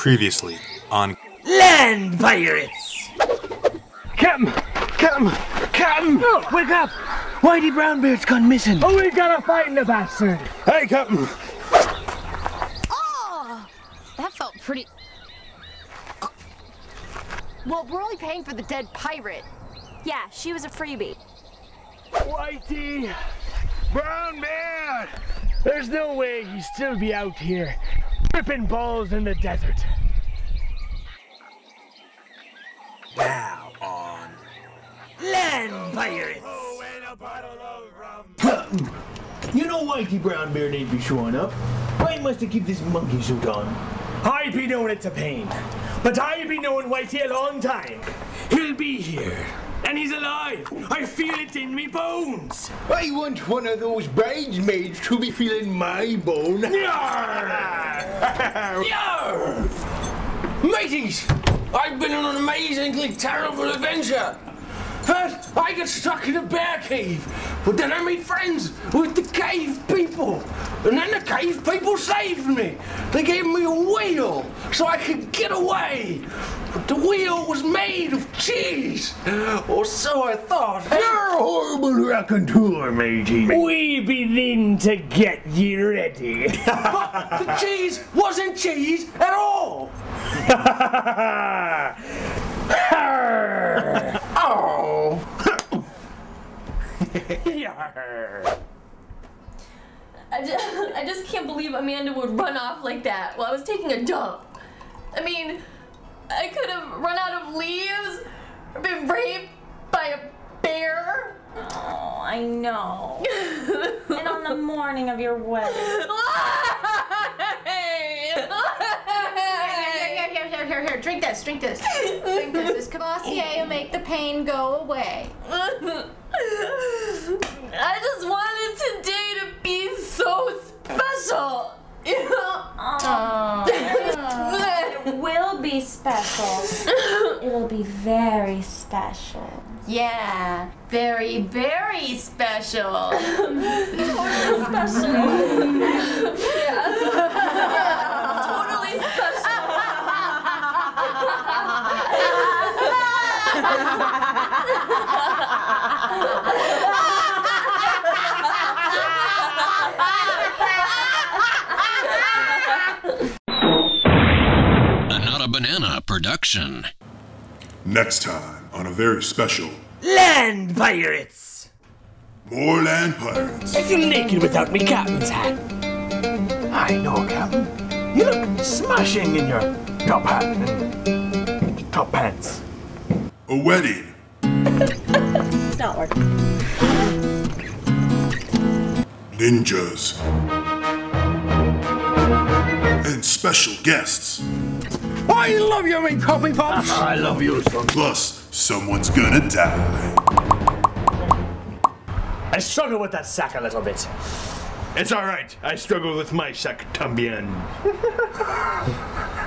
Previously on Land pirates! Captain! Captain! Captain! Oh, wake up! Whitey Brownbeard's gone missing. Oh, we got a fight in the bastard! Hey, Captain! Oh, that felt pretty. Well, we're only paying for the dead pirate. Yeah, she was a freebie. Whitey! Brown man! There's no way he'd still be out here, ripping balls in the desert. Now on Land pirates! You know Whitey Brownbeard ain't be showing up. Why must he keep this monkey suit on? I be knowing it's a pain, but I be knowing Whitey a long time. He'll be here, and he's alive. I feel it in me bones. I want one of those bridesmaids to be feeling my bone. Yo! Mateys! I've been on an amazingly terrible adventure. First, I got stuck in a bear cave, but then I made friends with the cave people. And then the cave people saved me. They gave me a wheel so I could get away. But the wheel was made of cheese, or so I thought. You're a horrible raconteur, matey. We begin to get ye ready. But the cheese wasn't cheese at all. oh. I just, I just can't believe Amanda would run off like that while I was taking a dump. I mean, I could have run out of leaves or been raped by a bear. Oh, I know. and on the morning of your wedding. Here, here, here, here, here. Drink this, drink this. Drink this. This Courvoisier will make the pain go away. Know? Oh. It will be special. It'll be very special. Yeah, very, very special. totally special. A Not a Banana production. next time on a very special Land pirates! More Land Pirates. If you're naked without me captain's hat. I know, Captain. You look smashing in your top hat and top pants. A wedding. It's not working. Ninjas. And special guests. I love you, me coffee pops. I love you, son. Plus, someone's gonna die. I struggle with that sack a little bit. It's all right. I struggle with my sack tambien.